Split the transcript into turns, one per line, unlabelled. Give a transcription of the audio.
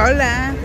Hola.